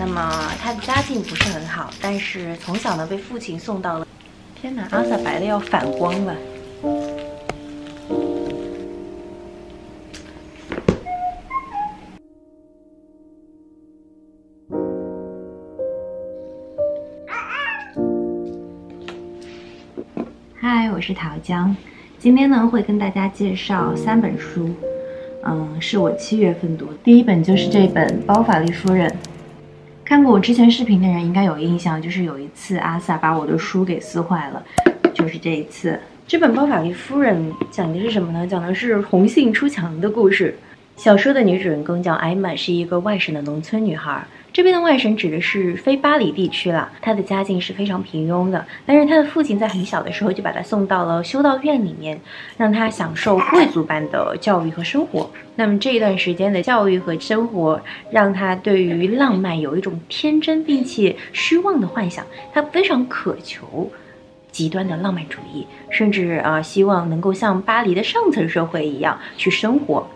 那么他的家境不是很好，但是从小呢被父亲送到了。天哪，阿萨白的要反光了。嗨，我是桃江，今天呢会跟大家介绍三本书，嗯，是我七月份读的。第一本就是这本《包法利夫人》。看过我之前视频的人应该有印象，就是有一次阿萨把我的书给撕坏了，就是这一次。这本《包法利夫人》讲的是什么呢？讲的是红杏出墙的故事。小说的女主人公叫艾玛，是一个外省的农村女孩。这边的外省指的是非巴黎地区啦，她的家境是非常平庸的，但是她的父亲在很小的时候就把她送到了修道院里面，让她享受贵族般的教育和生活。那么这一段时间的教育和生活，让她对于浪漫有一种天真并且虚妄的幻想，她非常渴求极端的浪漫主义，甚至啊希望能够像巴黎的上层社会一样去生活。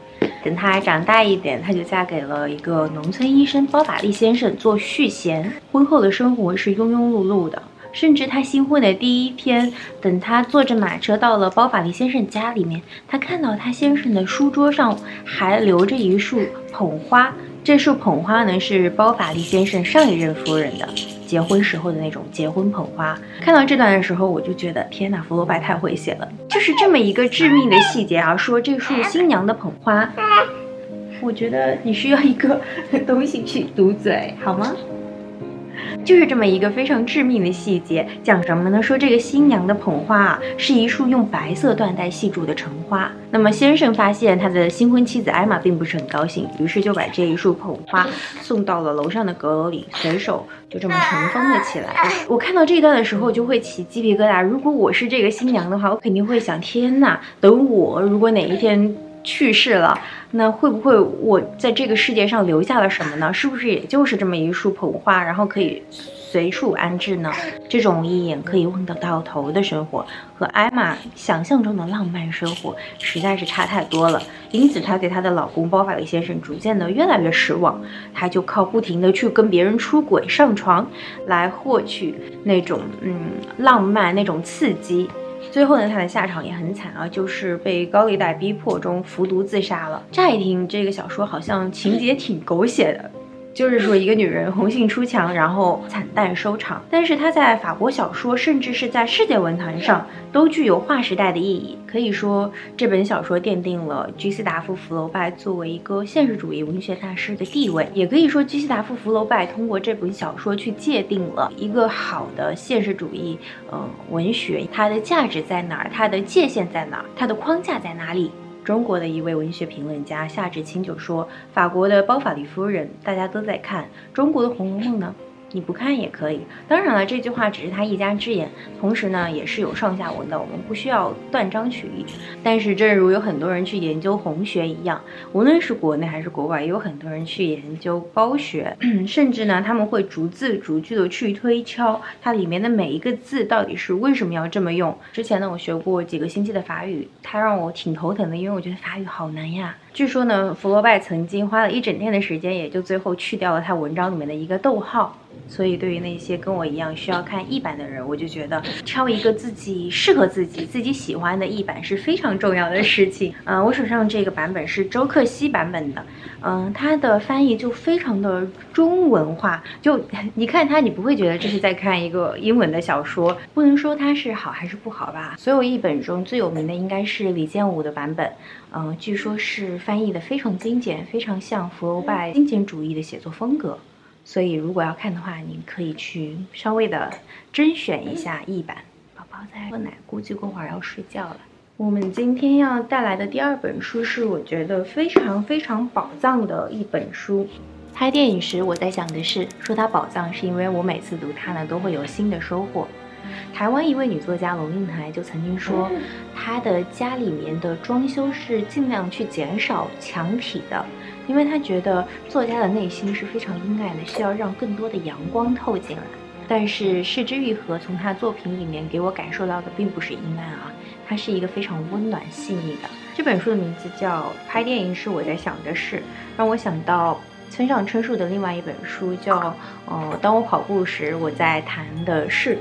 等她长大一点，她就嫁给了一个农村医生包法利先生做续弦。婚后的生活是庸庸碌碌的，甚至他新婚的第一天，等他坐着马车到了包法利先生家里面，他看到他先生的书桌上还留着一束捧花。这束捧花呢，是包法利先生上一任夫人的结婚时候的那种结婚捧花。看到这段的时候，我就觉得天哪，福楼拜太会写了，就是这么一个致命的细节啊！说这束新娘的捧花，我觉得你需要一个东西去堵嘴，好吗？就是这么一个非常致命的细节，讲什么呢？说这个新娘的捧花啊，是一束用白色缎带系住的橙花。那么先生发现他的新婚妻子艾玛并不是很高兴，于是就把这一束捧花送到了楼上的阁楼里，随手就这么尘封了起来。我看到这一段的时候就会起鸡皮疙瘩。如果我是这个新娘的话，我肯定会想：天呐，等我如果哪一天。去世了，那会不会我在这个世界上留下了什么呢？是不是也就是这么一束捧花，然后可以随处安置呢？这种一眼可以望得到头的生活，和艾玛想象中的浪漫生活实在是差太多了。因此，她对她的老公包法利先生逐渐的越来越失望。她就靠不停的去跟别人出轨、上床，来获取那种嗯浪漫、那种刺激。最后呢，他的下场也很惨啊，就是被高利贷逼迫中服毒自杀了。乍一听这个小说好像情节挺狗血的。就是说，一个女人红杏出墙，然后惨淡收场。但是她在法国小说，甚至是在世界文坛上，都具有划时代的意义。可以说，这本小说奠定了居斯达夫·福楼拜作为一个现实主义文学大师的地位。也可以说，居斯达夫·福楼拜通过这本小说去界定了一个好的现实主义，呃，文学它的价值在哪儿，它的界限在哪儿，它的框架在哪里。中国的一位文学评论家夏志清就说：“法国的包法利夫人大家都在看，中国的《红楼梦》呢？”你不看也可以，当然了，这句话只是他一家之言，同时呢也是有上下文的，我们不需要断章取义。但是正如有很多人去研究红学一样，无论是国内还是国外，也有很多人去研究包学，甚至呢他们会逐字逐句的去推敲它里面的每一个字到底是为什么要这么用。之前呢我学过几个星期的法语，它让我挺头疼的，因为我觉得法语好难呀。据说呢福楼拜曾经花了一整天的时间，也就最后去掉了他文章里面的一个逗号。所以，对于那些跟我一样需要看译版的人，我就觉得挑一个自己适合自己、自己喜欢的译版是非常重要的事情。嗯，我手上这个版本是周克希版本的，嗯，它的翻译就非常的中文化，就你看它，你不会觉得这是在看一个英文的小说。不能说它是好还是不好吧。所有译本中最有名的应该是李建武的版本，嗯，据说是翻译的非常精简，非常像福楼拜精简主义的写作风格。所以，如果要看的话，您可以去稍微的甄选一下译版。宝宝在喝奶，估计过会儿要睡觉了。我们今天要带来的第二本书是我觉得非常非常宝藏的一本书。拍电影时，我在想的是，说它宝藏，是因为我每次读它呢，都会有新的收获。台湾一位女作家龙应台就曾经说，她的家里面的装修是尽量去减少墙体的。因为他觉得作家的内心是非常阴暗的，需要让更多的阳光透进来。但是失之愈合从他作品里面给我感受到的并不是阴暗啊，它是一个非常温暖细腻的。这本书的名字叫《拍电影是我在想的事》，让我想到村上春树的另外一本书，叫《呃，当我跑步时，我在谈的是》，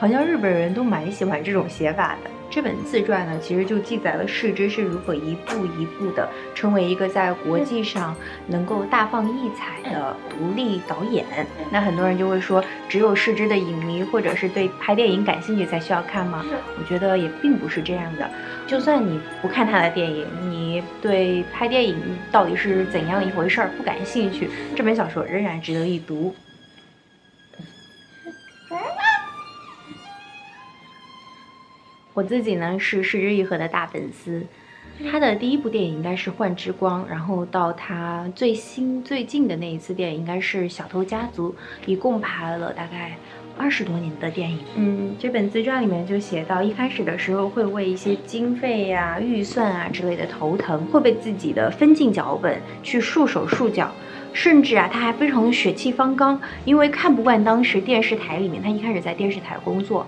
好像日本人都蛮喜欢这种写法的。这本自传呢，其实就记载了世之是如何一步一步的成为一个在国际上能够大放异彩的独立导演。那很多人就会说，只有世之的影迷或者是对拍电影感兴趣才需要看吗？我觉得也并不是这样的。就算你不看他的电影，你对拍电影到底是怎样一回事儿不感兴趣，这本小说仍然值得一读。我自己呢是石之愈合的大粉丝，他的第一部电影应该是《幻之光》，然后到他最新最近的那一次电影应该是《小偷家族》，一共拍了大概二十多年的电影。嗯，这本自传里面就写到，一开始的时候会为一些经费呀、预算啊之类的头疼，会被自己的分镜脚本去束手束脚，甚至啊他还非常的血气方刚，因为看不惯当时电视台里面，他一开始在电视台工作。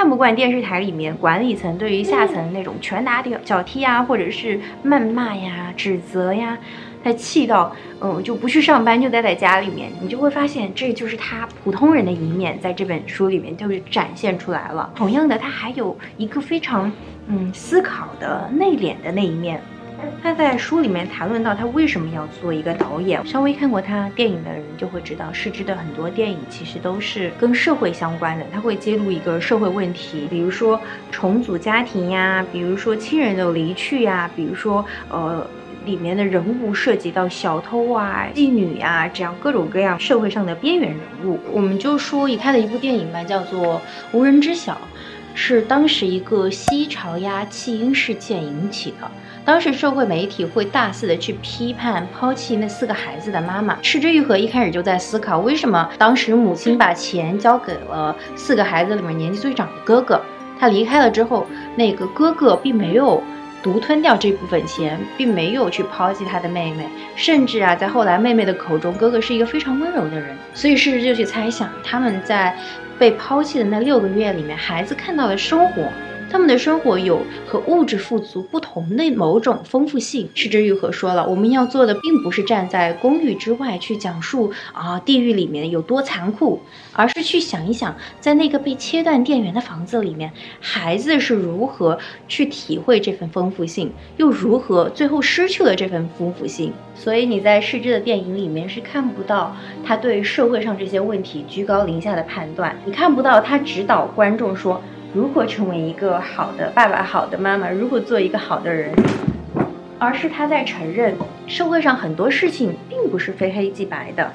看不惯电视台里面管理层对于下层那种拳打脚脚踢呀，或者是谩骂呀、指责呀，他气到嗯就不去上班，就待在家里面。你就会发现，这就是他普通人的一面，在这本书里面就是展现出来了。同样的，他还有一个非常嗯思考的内敛的那一面。他在书里面谈论到他为什么要做一个导演。稍微看过他电影的人就会知道，世之的很多电影其实都是跟社会相关的。他会揭露一个社会问题，比如说重组家庭呀，比如说亲人的离去呀，比如说呃里面的人物涉及到小偷啊、妓女呀这样各种各样社会上的边缘人物。我们就说以他的一部电影吧，叫做《无人知晓》，是当时一个西朝鸭弃婴事件引起的。当时社会媒体会大肆的去批判抛弃那四个孩子的妈妈。赤之愈合一开始就在思考，为什么当时母亲把钱交给了四个孩子里面年纪最长的哥哥，他离开了之后，那个哥哥并没有独吞掉这部分钱，并没有去抛弃他的妹妹，甚至啊，在后来妹妹的口中，哥哥是一个非常温柔的人。所以世之就去猜想，他们在被抛弃的那六个月里面，孩子看到的生活。他们的生活有和物质富足不同的某种丰富性。石之愈合说了，我们要做的并不是站在公寓之外去讲述啊地狱里面有多残酷，而是去想一想，在那个被切断电源的房子里面，孩子是如何去体会这份丰富性，又如何最后失去了这份丰富性。所以你在世之的电影里面是看不到他对社会上这些问题居高临下的判断，你看不到他指导观众说。如何成为一个好的爸爸、好的妈妈？如何做一个好的人？而是他在承认，社会上很多事情并不是非黑即白的，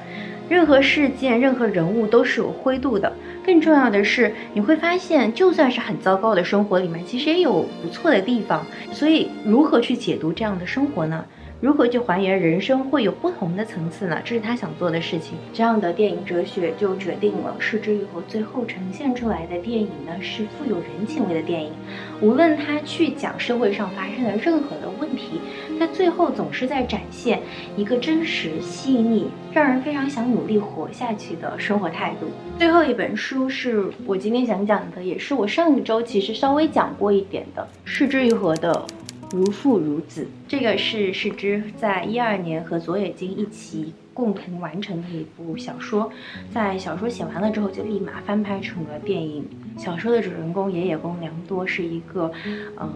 任何事件、任何人物都是有灰度的。更重要的是，你会发现，就算是很糟糕的生活里面，其实也有不错的地方。所以，如何去解读这样的生活呢？如何去还原人生会有不同的层次呢？这是他想做的事情。这样的电影哲学就决定了《失之愈合》最后呈现出来的电影呢是富有人情味的电影。无论他去讲社会上发生的任何的问题，他最后总是在展现一个真实、细腻、让人非常想努力活下去的生活态度。最后一本书是我今天想讲的，也是我上一周其实稍微讲过一点的《失之愈合》的。如父如子，这个是世之在一二年和佐野金一起共同完成的一部小说，在小说写完了之后，就立马翻拍成了电影。小说的主人公野野宫良多是一个，嗯，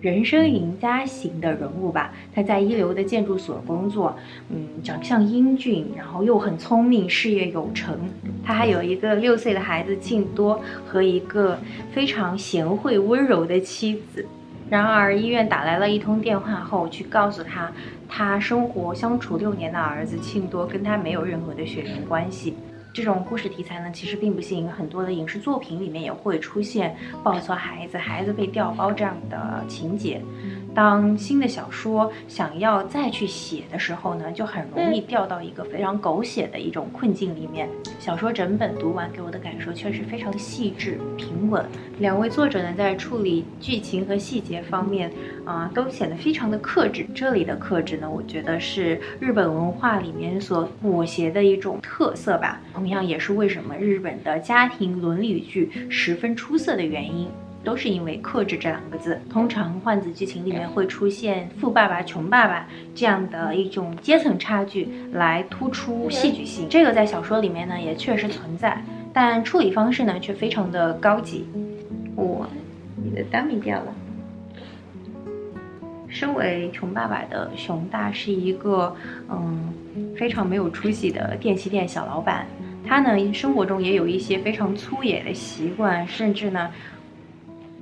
人生赢家型的人物吧。他在一流的建筑所工作，嗯，长相英俊，然后又很聪明，事业有成。他还有一个六岁的孩子庆多和一个非常贤惠温柔的妻子。然而，医院打来了一通电话后，去告诉他，他生活相处六年的儿子庆多跟他没有任何的血缘关系。这种故事题材呢，其实并不新，很多的影视作品里面也会出现抱错孩子、孩子被调包这样的情节。当新的小说想要再去写的时候呢，就很容易掉到一个非常狗血的一种困境里面。小说整本读完给我的感受确实非常细致平稳。两位作者呢，在处理剧情和细节方面啊，都显得非常的克制。这里的克制呢，我觉得是日本文化里面所裹挟的一种特色吧。同样也是为什么日本的家庭伦理剧十分出色的原因。都是因为克制这两个字。通常换子剧情里面会出现富爸爸、穷爸爸这样的一种阶层差距，来突出戏剧性。这个在小说里面呢也确实存在，但处理方式呢却非常的高级。我，你的单米掉了。身为穷爸爸的熊大是一个嗯非常没有出息的电器店小老板。他呢，生活中也有一些非常粗野的习惯，甚至呢，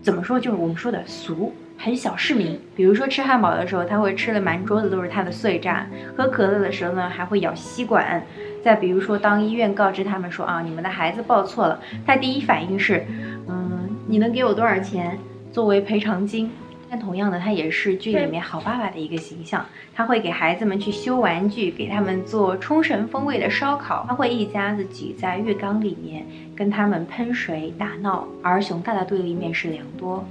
怎么说，就是我们说的俗，很小市民。比如说吃汉堡的时候，他会吃的满桌子都是他的碎渣；喝可乐的时候呢，还会咬吸管。再比如说，当医院告知他们说啊，你们的孩子报错了，他第一反应是，嗯，你能给我多少钱作为赔偿金？但同样的，他也是剧里面好爸爸的一个形象。他会给孩子们去修玩具，给他们做冲绳风味的烧烤。他会一家子挤在浴缸里面，跟他们喷水打闹。而熊大的对立面是良多。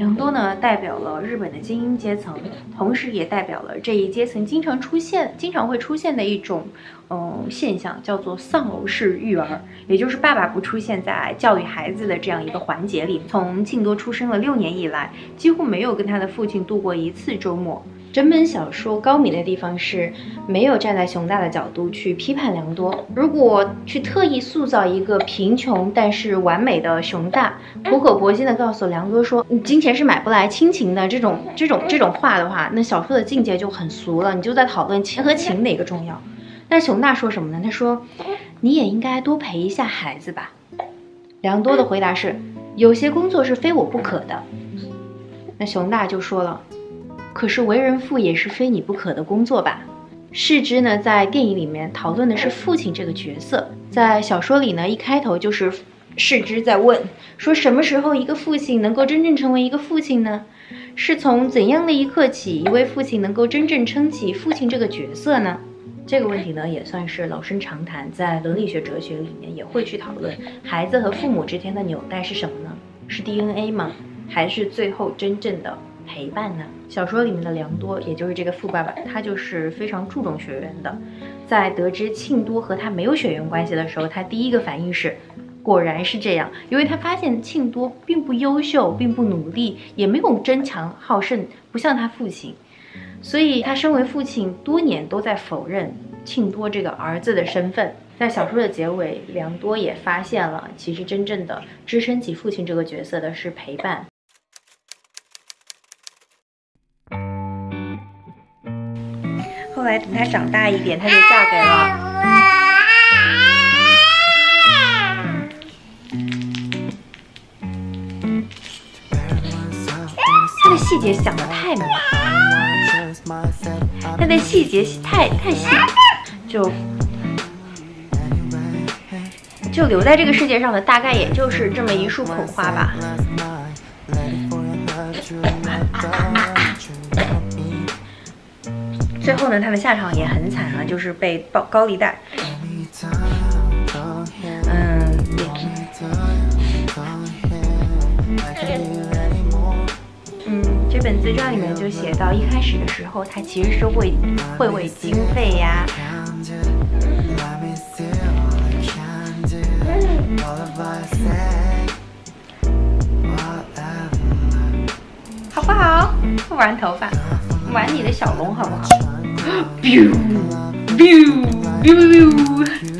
良多呢，代表了日本的精英阶层，同时也代表了这一阶层经常出现、经常会出现的一种，嗯，现象，叫做丧偶式育儿，也就是爸爸不出现在教育孩子的这样一个环节里。从庆多出生了六年以来，几乎没有跟他的父亲度过一次周末。整本小说高明的地方是没有站在熊大的角度去批判良多。如果去特意塑造一个贫穷但是完美的熊大，苦口婆心的告诉良多说你金钱是买不来亲情的这种这种这种话的话，那小说的境界就很俗了。你就在讨论钱和情哪个重要。但熊大说什么呢？他说你也应该多陪一下孩子吧。良多的回答是有些工作是非我不可的。那熊大就说了。可是为人父也是非你不可的工作吧？世之呢，在电影里面讨论的是父亲这个角色，在小说里呢，一开头就是世之在问说，什么时候一个父亲能够真正成为一个父亲呢？是从怎样的一刻起，一位父亲能够真正撑起父亲这个角色呢？这个问题呢，也算是老生常谈，在伦理学哲学里面也会去讨论，孩子和父母之间的纽带是什么呢？是 DNA 吗？还是最后真正的？陪伴呢？小说里面的良多，也就是这个富爸爸，他就是非常注重血缘的。在得知庆多和他没有血缘关系的时候，他第一个反应是，果然是这样，因为他发现庆多并不优秀，并不努力，也没有争强好胜，不像他父亲。所以，他身为父亲，多年都在否认庆多这个儿子的身份。在小说的结尾，良多也发现了，其实真正的支撑起父亲这个角色的是陪伴。来等他长大一点，他就嫁给了。他的细节想的太美，他的细节太太细，就就留在这个世界上的大概也就是这么一束捧花吧。最后呢，他的下场也很惨啊，就是被报高利贷。嗯，嗯，这本自传里面就写到，一开始的时候，他其实是为会为经费呀，好不好？玩头发，玩你的小龙好不好？biu biu biu biu